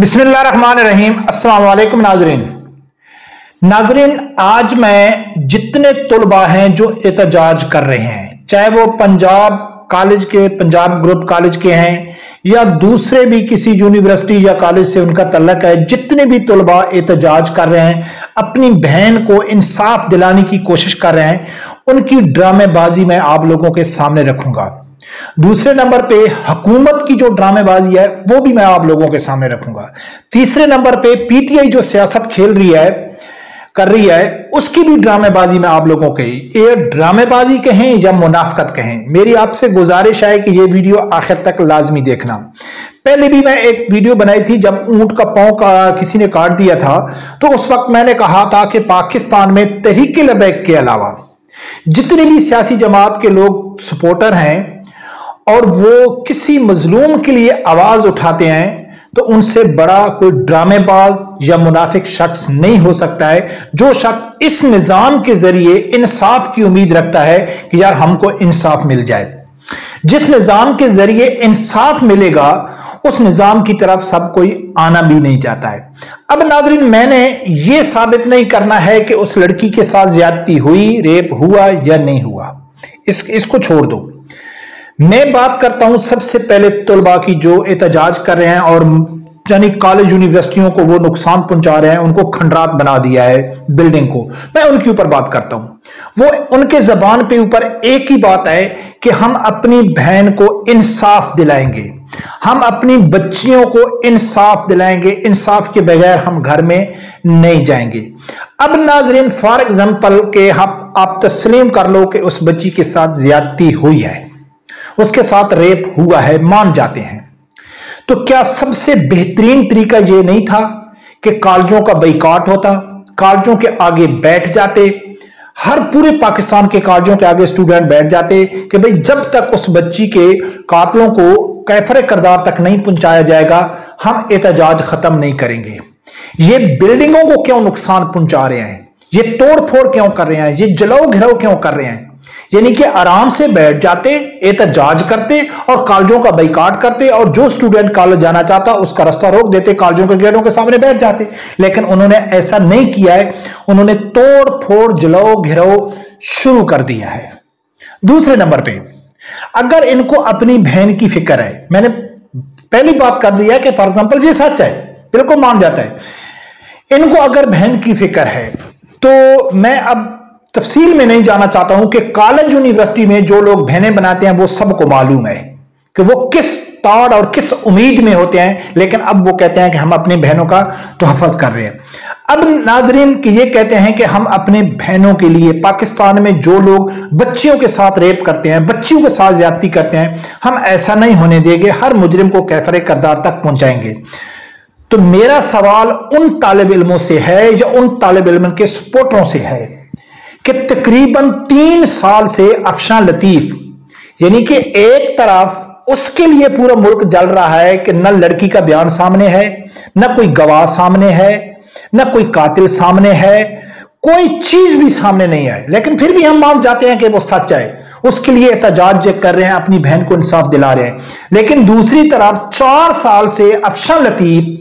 अस्सलाम वालेकुम नाजरीन। नाजरीन, आज मैं जितने तलबा हैं जो एहतजाज कर रहे हैं, चाहे वो पंजाब कॉलेज के, पंजाब ग्रुप कॉलेज के हैं, या दूसरे भी किसी यूनिवर्सिटी या कॉलेज से उनका तल्लक है, जितने भी तलबा एहतजाज कर रहे हैं, अपनी बहन को इंसाफ दिलाने की कोशिश कर रहे हैं, उनकी ड्रामेबाजी मैं आप लोगों के सामने रखूँगा। दूसरे नंबर पे हुकूमत की जो ड्रामेबाजी है, वो भी मैं आप लोगों के सामने रखूँगा। तीसरे नंबर पे पीटीआई जो सियासत खेल रही है, कर रही है, उसकी भी ड्रामेबाजी में आप लोगों के, ये ड्रामेबाजी कहें या मुनाफ्त कहें, मेरी आपसे गुजारिश है कि ये वीडियो आखिर तक लाजमी देखना। पहले भी मैं एक वीडियो बनाई थी, जब ऊँट का पाँव का किसी ने काट दिया था तो उस वक्त मैंने कहा था कि पाकिस्तान में तहरीक लबैक के अलावा, जितने भी सियासी जमात के लोग सपोर्टर हैं और वो किसी मजलूम के लिए आवाज़ उठाते हैं तो उनसे बड़ा कोई ड्रामेबाज या मुनाफिक शख्स नहीं हो सकता है, जो शख्स इस निज़ाम के ज़रिए इंसाफ की उम्मीद रखता है कि यार हमको इंसाफ मिल जाए। जिस निज़ाम के ज़रिए इंसाफ मिलेगा, उस निज़ाम की तरफ़ सब कोई आना भी नहीं चाहता है। अब नाजरीन, मैंने ये साबित नहीं करना है कि उस लड़की के साथ ज्यादती हुई, रेप हुआ या नहीं हुआ। इस, इसको छोड़ दो। मैं बात करता हूँ सबसे पहले तलबा की जो एहतजाज कर रहे हैं और यानी कॉलेज यूनिवर्सिटियों को वो नुकसान पहुँचा रहे हैं उनको खंडरात बना दिया है बिल्डिंग को। मैं उनके ऊपर बात करता हूँ। वो उनके जबान पे ऊपर एक ही बात है कि हम अपनी बहन को इंसाफ दिलाएँगे। हम अपनी बच्चियों को इंसाफ दिलाएँगे। इंसाफ के बगैर हम घर में नहीं जाएँगे। अब नाजरीन फॉर एग्ज़ाम्पल के आप, आप तस्लीम कर लो कि उस बच्ची के साथ ज्यादती हुई है। उसके साथ रेप हुआ है, मान जाते हैं। तो क्या सबसे बेहतरीन तरीका यह नहीं था कि कॉलेजों का बैकाट होता, कॉलेजों के आगे बैठ जाते, हर पूरे पाकिस्तान के कॉलेजों के आगे स्टूडेंट बैठ जाते कि भाई जब तक उस बच्ची के कातलों को कैफर करदार तक नहीं पहुँचाया जाएगा, हम एहतजाज खत्म नहीं करेंगे। ये बिल्डिंगों को क्यों नुकसान पहुँचा रहे हैं? ये तोड़ फोड़ क्यों कर रहे हैं? ये जलाओ घिराव क्यों कर रहे हैं? यानी कि आराम से बैठ जाते, एहतजाज करते और कॉलेजों का बैकाट करते और जो स्टूडेंट कॉलेज जाना चाहता, उसका रास्ता रोक देते, कॉलेजों के गेटों के सामने बैठ जाते। लेकिन उन्होंने ऐसा नहीं किया है। उन्होंने तोड़ फोड़, जलाओ, घिराओ शुरू कर दिया है। दूसरे नंबर पे, अगर इनको अपनी बहन की फ़िक्र है, मैंने पहली बात कर दिया कि फॉर एग्ज़ाम्पल ये सच है, बिल्कुल मान जाता है। इनको अगर बहन की फ़िक्र है तो मैं अब तफसील में नहीं जाना चाहता हूँ कि कॉलेज यूनिवर्सिटी में जो लोग बहनें बनाते हैं वो सबको मालूम है कि वो किस ताड़ और किस उम्मीद में होते हैं, लेकिन अब वो कहते हैं कि हम अपनी बहनों का तहफ़ कर रहे हैं। अब नाजरीन कि ये कहते हैं कि हम अपने बहनों के लिए पाकिस्तान में जो लोग बच्चियों के साथ रेप करते हैं, बच्चियों के साथ ज्यादती करते हैं, हम ऐसा नहीं होने देंगे, हर मुजरिम को कैफर करदार तक पहुंचाएँगे। तो मेरा सवाल उन तालब इलमों से है या उन तालब इलम के सपोर्टरों से है? कि तकरीबन तीन साल से अफशा लतीफ, यानी कि एक तरफ़ उसके लिए पूरा मुल्क जल रहा है कि न लड़की का बयान सामने है, न कोई गवाह सामने है, न कोई कातिल सामने है, कोई चीज़ भी सामने नहीं आए। लेकिन फिर भी हम मान जाते हैं कि वो सच है उसके लिए एहतजाज कर रहे हैं, अपनी बहन को इंसाफ दिला रहे हैं। लेकिन दूसरी तरफ़ चार साल से अफशा लतीफ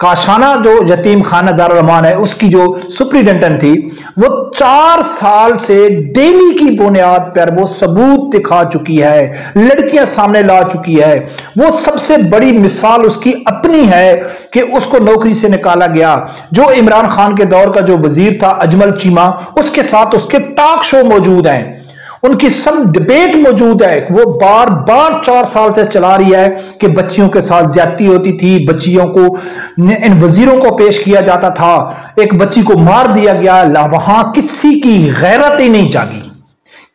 काशाना जो यतीम खाना दारमान है, उसकी जो सुप्रिटेंडेंट थी, वो चार साल से डेली की बुनियाद पर वो सबूत दिखा चुकी है, लड़कियाँ सामने ला चुकी है। वो सबसे बड़ी मिसाल उसकी अपनी है कि उसको नौकरी से निकाला गया। जो इमरान खान के दौर का जो वज़ीर था, अजमल चीमा, उसके साथ उसके टॉक शो मौजूद हैं। उनकी सब डिबेट मौजूद है। वो बार बार चार साल से चला रही है कि बच्चियों के साथ ज्यादती होती थी, बच्चियों को, इन वजीरों को पेश किया जाता था। एक बच्ची को मार दिया गया वहाँ किसी की गैरत ही नहीं जागी।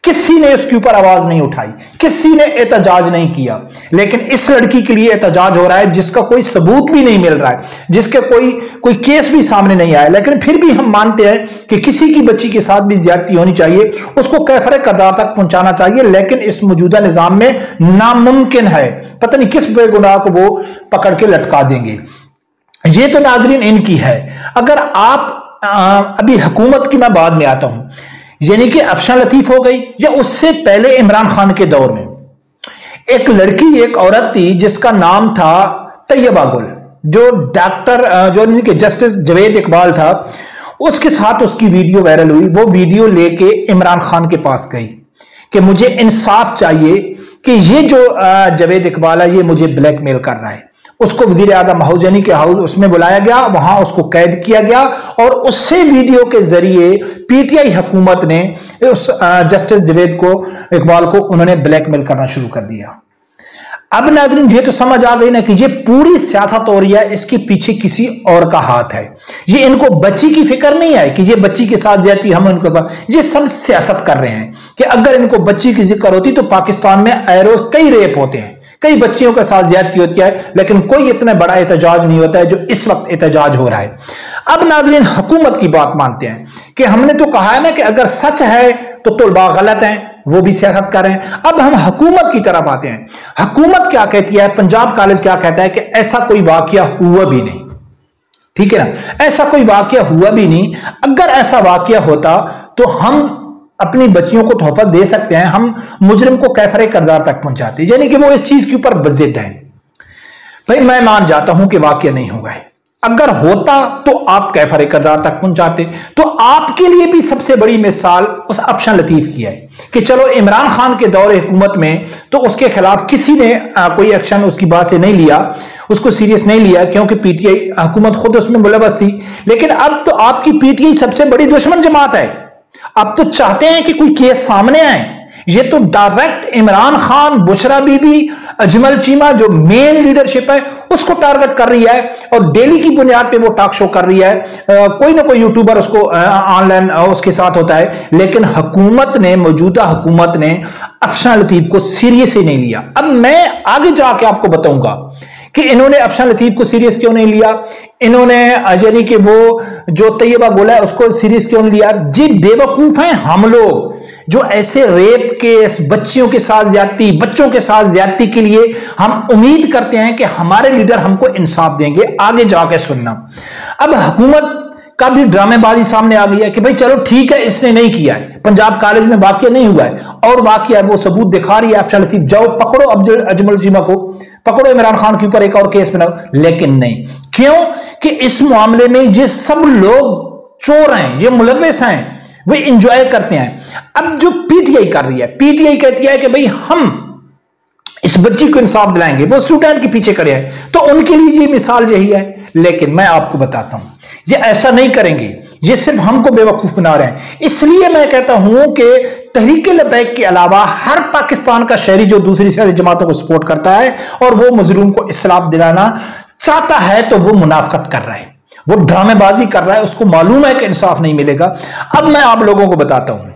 किसी ने इसके ऊपर आवाज़ नहीं उठाई किसी ने एहतजाज नहीं किया। लेकिन इस लड़की के लिए एहतजाज हो रहा है जिसका कोई सबूत भी नहीं मिल रहा है जिसके कोई कोई केस भी सामने नहीं आया। लेकिन फिर भी हम मानते हैं कि किसी की बच्ची के साथ भी ज्यादती होनी चाहिए उसको कैफर कदार तक पहुंचाना चाहिए लेकिन इस मौजूदा निज़ाम में नामुमकिन है। पता नहीं किस बेगुनाह को वो पकड़ के लटका देंगे। ये तो नाजरीन इनकी है। अगर आप आ, अभी हुकूमत की मैं बाद में आता हूँ। यानी कि अफशा लतीफ हो गई, या उससे पहले इमरान खान के दौर में। एक लड़की, एक औरत थी, जिसका नाम था तैयबा गुल जो डॉक्टर जो इनके जस्टिस जवेद इकबाल था। उसके साथ उसकी वीडियो वायरल हुई। वो वीडियो लेके इमरान खान के पास गई कि मुझे इंसाफ चाहिए कि ये जो जवेद इकबाल है, ये मुझे ब्लैकमेल कर रहा है। उसको वज़ीर आज़म हाउजनी के हाउस उसमें बुलाया गया, वहाँ उसको कैद किया गया और उससे वीडियो के ज़रिए पीटीआई हुकूमत ने उस जस्टिस जवेद को, इकबाल को उन्होंने ब्लैकमेल करना शुरू कर दिया। अब नाजरीन, ये तो समझ आ गई ना कि ये पूरी सियासत हो रही है इसके पीछे किसी और का हाथ है। ये इनको बच्ची की फ़िक्र नहीं है कि ये बच्ची के साथ जाती, हम उनको ये सब सियासत कर रहे हैं कि अगर इनको बच्ची की ज़िक्र होती तो पाकिस्तान में एरोज कई रेप होते हैं। कई बच्चियों के साथ ज्यादती होती है, लेकिन कोई इतना बड़ा एहतजाज नहीं होता है जो इस वक्त एहतजाज हो रहा है। अब नाजरीन, हुकूमत की बात मानते हैं कि हमने तो कहा है ना कि अगर सच है तो तुलबा गलत है, वो भी सियासत कर अब हम हुकूमत की तरफ़ आते हैं। हुकूमत क्या कहती है? पंजाब कॉलेज क्या कहता है कि ऐसा कोई वाक्य हुआ भी नहीं। ठीक है ना? ऐसा कोई वाक्य हुआ भी नहीं। अगर ऐसा वाक्य होता तो हम अपनी बच्चियों को तोहफा दे सकते हैं। हम मुजरिम को कैफरे करदार तक पहुंचाते यानी कि वो इस चीज़ के ऊपर बजिद है। भाई, मैं मान जाता हूँ कि वाक्य नहीं होगा। अगर होता तो आप कैफर करदार तक पहुंचाते। तो आपके लिए भी सबसे बड़ी मिसाल उस अफशन लतीफ की है कि चलो, इमरान खान के दौरे हुकूमत में तो उसके खिलाफ किसी ने कोई एक्शन उसकी बात से नहीं लिया, उसको सीरियस नहीं लिया, क्योंकि पीटीआई, हुकूमत खुद उसमें मुलवस थी। लेकिन अब तो आपकी पीटीआई सबसे बड़ी दुश्मन जमात है। अब तो चाहते हैं कि कोई केस सामने आए। ये तो डायरेक्ट इमरान खान बुशरा बीबी अजमल चीमा जो मेन लीडरशिप है उसको टारगेट कर रही है और डेली की बुनियाद पे वो टॉक शो कर रही है। आ, कोई ना कोई यूट्यूबर उसको ऑनलाइन उसके साथ होता है। लेकिन हुकूमत ने मौजूदा हुकूमत ने अफशान लतीफ को सीरियस ही नहीं लिया। अब मैं आगे जाके आपको बताऊँगा कि इन्होंने अफशान लतीफ को सीरियस क्यों नहीं लिया? इन्होंने यानी कि वो जो तैयबा बोला है, उसको सीरियस क्यों नहीं लिया? जी, बेवकूफ़ हैं हम लोग जो ऐसे रेप केस, बच्चियों के साथ ज्यादती, बच्चों के साथ ज्यादती के लिए हम उम्मीद करते हैं कि हमारे लीडर हमको इंसाफ देंगे, आगे जाके सुनना। अब हुकूमत का भी ड्रामेबाजी सामने आ गई है कि भाई चलो ठीक है, इसने नहीं किया है। पंजाब कॉलेज में वाक्य नहीं हुआ है। और वाक्य है, वो सबूत दिखा रही है अफशा लतीफ जाओ, पकड़ो अजमल सीमा को। पकड़ो इमरान खान के ऊपर एक और केस बनाओ। लेकिन नहीं। क्यों? कि इस मामले में ये सब लोग चोर हैं, ये मुलविस हैं, वे इंजॉय करते हैं। अब जो पीटीआई कर रही है पीटीआई कहती है कि भाई हम इस बच्ची को इंसाफ दिलाएँगे। वो स्टूडेंट के पीछे खड़े हैं। तो उनके लिए ये मिसाल यही है। लेकिन मैं आपको बताता हूँ ये ऐसा नहीं करेंगे। ये सिर्फ़ हमको बेवकूफ़ बना रहे हैं। इसलिए मैं कहता हूँ कि तहरीक लबैक के अलावा हर पाकिस्तान का शहरी जो दूसरी सियासी जमातों को सपोर्ट करता है और वो मजलूम को इसलाफ दिलाना चाहता है तो वो मुनाफत कर रहा है। वो ड्रामेबाजी कर रहा है। उसको मालूम है कि इंसाफ नहीं मिलेगा। अब मैं आप लोगों को बताता हूँ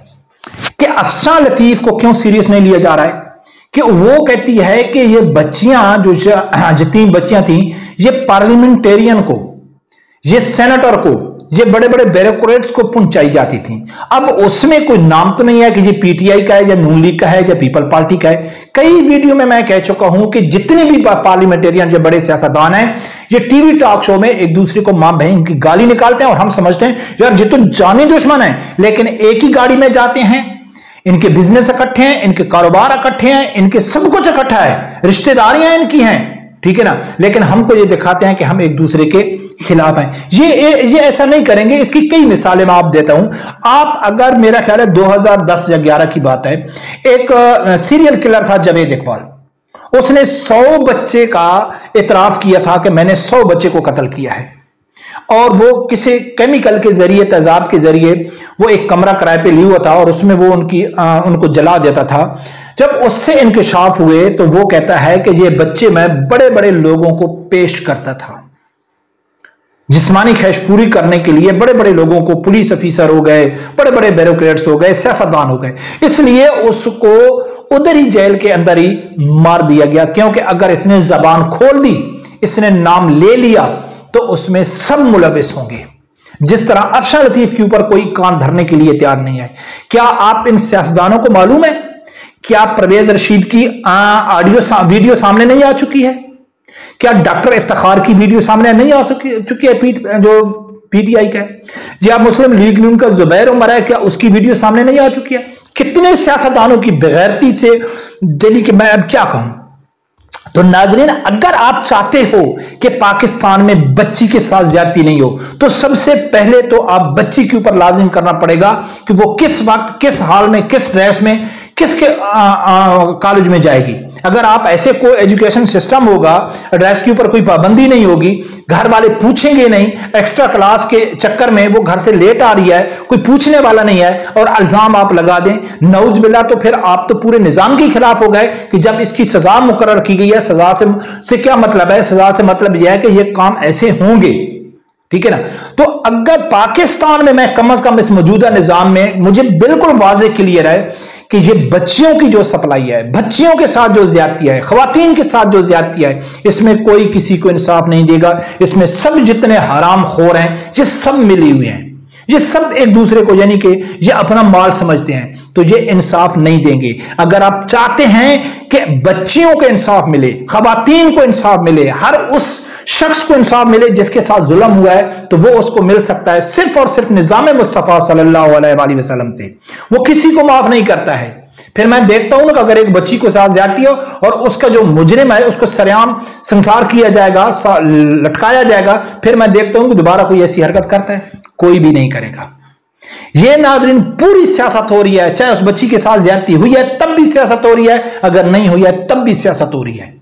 कि अफसा लतीफ को क्यों सीरियस नहीं लिया जा रहा है? कि वो कहती है कि ये बच्चियाँ जो जतीम बच्चियाँ थी, ये पार्लियामेंटेरियन को ये सेनेटर को, ये बड़े बड़े ब्यूरोक्रेट्स को पहुंचाई जाती थी। अब उसमें कोई नाम तो नहीं है कि ये पीटीआई का है, या नून लीग का है, या पीपल पार्टी का है। कई वीडियो में मैं कह चुका हूँ कि जितने भी पार्लियामेंटेरियन जो बड़े सियासतदान हैं, ये टीवी टॉक शो में एक दूसरे को माँ बहन की गाली निकालते हैं, और हम समझते हैं, यार जितने जानी दुश्मन है, लेकिन एक ही गाड़ी में जाते हैं। इनके बिज़नेस इकट्ठे हैं, इनके कारोबार इकट्ठे हैं, इनके सब कुछ इकट्ठा है। रिश्तेदारियाँ इनकी हैं। ठीक है ना? लेकिन हमको ये दिखाते हैं कि हम एक दूसरे के खिलाफ हैं। ये ये ऐसा नहीं करेंगे। इसकी कई मिसालें मैं आप देता हूँ। आप अगर मेरा ख्याल है 2010 या 11 की बात है एक सीरियल किलर था जवेद इकबाल। उसने 100 बच्चे का इतराफ किया था कि मैंने 100 बच्चे को कत्ल किया है। और वो किसी केमिकल के ज़रिए तेजाब के ज़रिए वो एक कमरा किराए पे लिया हुआ था और उसमें वो उनकी आ, उनको जला देता था। जब उससे इंकशाफ हुए तो वो कहता है कि ये बच्चे मैं बड़े बड़े लोगों को पेश करता था। जिस्मानी ख्वाहिश पूरी करने के लिए बड़े बड़े लोगों को पुलिस ऑफिसर हो गए, बड़े बड़े ब्यूरोक्रेट्स हो गए, सियासतदान हो गए। इसलिए उसको उधर ही जेल के अंदर ही मार दिया गया, क्योंकि अगर इसने जबान खोल दी, इसने नाम ले लिया तो उसमें सब मुलविस होंगे। जिस तरह अफशा लतीफ के ऊपर कोई कान धरने के लिए तैयार नहीं है। क्या आप इन सियासतदानों को मालूम है? क्या परवेज रशीद की ऑडियो सा, वीडियो सामने नहीं आ चुकी है? क्या डॉक्टर इफ्तार की वीडियो सामने नहीं आ चुकी है जो पीटीआई का जी आप मुस्लिम लीग नून का जुबैर उमर है क्या उसकी वीडियो सामने नहीं आ चुकी है? कितने सियासतदानों की बेगैरती से यानी कि मैं अब क्या कहूँ? तो नाजरीन अगर आप चाहते हो कि पाकिस्तान में बच्ची के साथ ज़्यादा नहीं हो तो सबसे पहले तो आप बच्ची के ऊपर लाजिम करना पड़ेगा कि वो किस वक्त किस हाल में किस ड्रेस में किसके कॉलेज में जाएगी? अगर आप ऐसे कोई एजुकेशन सिस्टम होगा ड्रेस के ऊपर कोई पाबंदी नहीं होगी घर वाले पूछेंगे नहीं एक्स्ट्रा क्लास के चक्कर में वो घर से लेट आ रही है कोई पूछने वाला नहीं है और अल्जाम आप लगा दें नौज बिल्ला तो फिर आप तो पूरे निज़ाम के खिलाफ हो गए कि जब इसकी सजा मुकर की गई है सजा से, से क्या मतलब है? सजा से मतलब यह है कि ये काम ऐसे होंगे। ठीक है ना? तो अगर पाकिस्तान में मैं कम अज कम इस मौजूदा निज़ाम में मुझे बिल्कुल वाजे क्लियर है कि ये बच्चियों की जो सप्लाई है, बच्चियों के साथ जो ज्यादती है खातन के साथ जो ज्यादती है, इसमें कोई किसी को इंसाफ नहीं देगा। इसमें सब जितने हराम खोर हैं, ये सब मिली हुए हैं। ये सब एक दूसरे को यानी कि ये अपना माल समझते हैं तो ये इंसाफ नहीं देंगे। अगर आप चाहते हैं कि बच्चियों को इंसाफ मिले खातन को इंसाफ मिले, हर उस शख्स को इंसाफ मिले, जिसके साथ जुल्म हुआ है तो वो उसको मिल सकता है सिर्फ़ और सिर्फ़ निज़ाम मुस्तफ़ा अलैहि वसल्लम से। वो किसी को माफ़ नहीं करता है। फिर मैं देखता हूँ ना अगर एक बच्ची को साथ जाती हो और उसका जो मुजरिम है, उसको सरेआम संसार किया जाएगा लटकाया जाएगा, फिर मैं देखता हूँ कि दोबारा कोई ऐसी हरकत करता है। कोई भी नहीं करेगा। ये नाजरीन पूरी सियासत हो रही है। चाहे उस बच्ची के साथ ज़्यादा हुई है, तब भी सियासत हो रही है। अगर नहीं हुई है, तब भी सियासत हो रही है।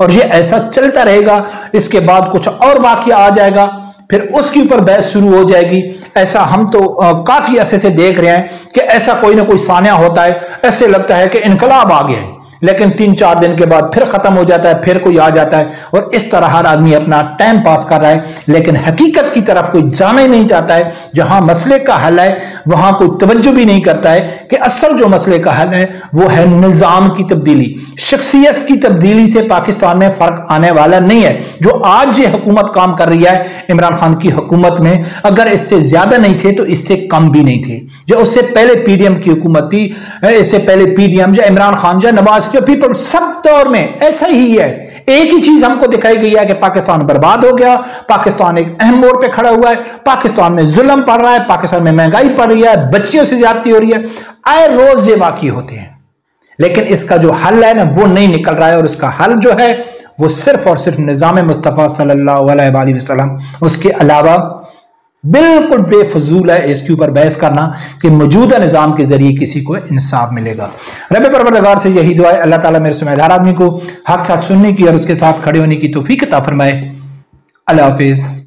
और ये ऐसा चलता रहेगा, इसके बाद कुछ और वाक्य आ जाएगा, फिर उसके ऊपर बहस शुरू हो जाएगी। ऐसा हम तो काफ़ी अरसे से देख रहे हैं कि ऐसा कोई ना कोई सान्या होता है, ऐसे लगता है कि इनकलाब आ गया है। लेकिन तीन चार दिन के बाद फिर खत्म हो जाता है, फिर कोई आ जाता है और इस तरह हर आदमी अपना टाइम पास कर रहा है। लेकिन हकीकत की तरफ़ कोई जाना ही नहीं चाहता है। जहाँ मसले का हल है, वहाँ कोई तवज्जो भी नहीं करता है कि असल जो मसले का हल है, वो है निज़ाम की तब्दीली। शख्सियत की तब्दीली से पाकिस्तान में फ़र्क आने वाला नहीं है। जो आज ये हुकूमत काम कर रही है, इमरान खान की हुकूमत में, अगर इससे ज़्यादा नहीं थे तो इससे कम भी नहीं थे। जो उससे पहले पीडीएम की हुकूमत थी, इससे पहले पीडीएम या इमरान खान, या नवाज़ के पीपल सब दौर में ऐसा ही है। एक ही चीज़ हमको दिखाई गई है कि पाकिस्तान बर्बाद हो गया, पाकिस्तान एक अहम मोड़ पे खड़ा हुआ है, पाकिस्तान में जुल्म पड़ रहा है, पाकिस्तान में महँगाई पड़ रही है, बच्चियों से ज्यादती हो रही है। आए रोज ये वाकई होते हैं। लेकिन इसका जो हल है ना, वो नहीं निकल रहा है, और इसका हल जो है, वो सिर्फ़ और सिर्फ़ निज़ाम मुस्तफ़ा सल्लल्लाहु अलैहि वसल्लम। उसके अलावा बिल्कुल बेफजूल है इसके ऊपर बहस करना कि मौजूदा निज़ाम के ज़रिए किसी को इंसाफ मिलेगा। रब परवरदगार से यही दुआ है, अल्लाह ताला मेरे समझदार आदमी को हक साथ सुनने की और उसके साथ खड़े होने की तोफीक फरमाए। अल्लाह हाफिज़।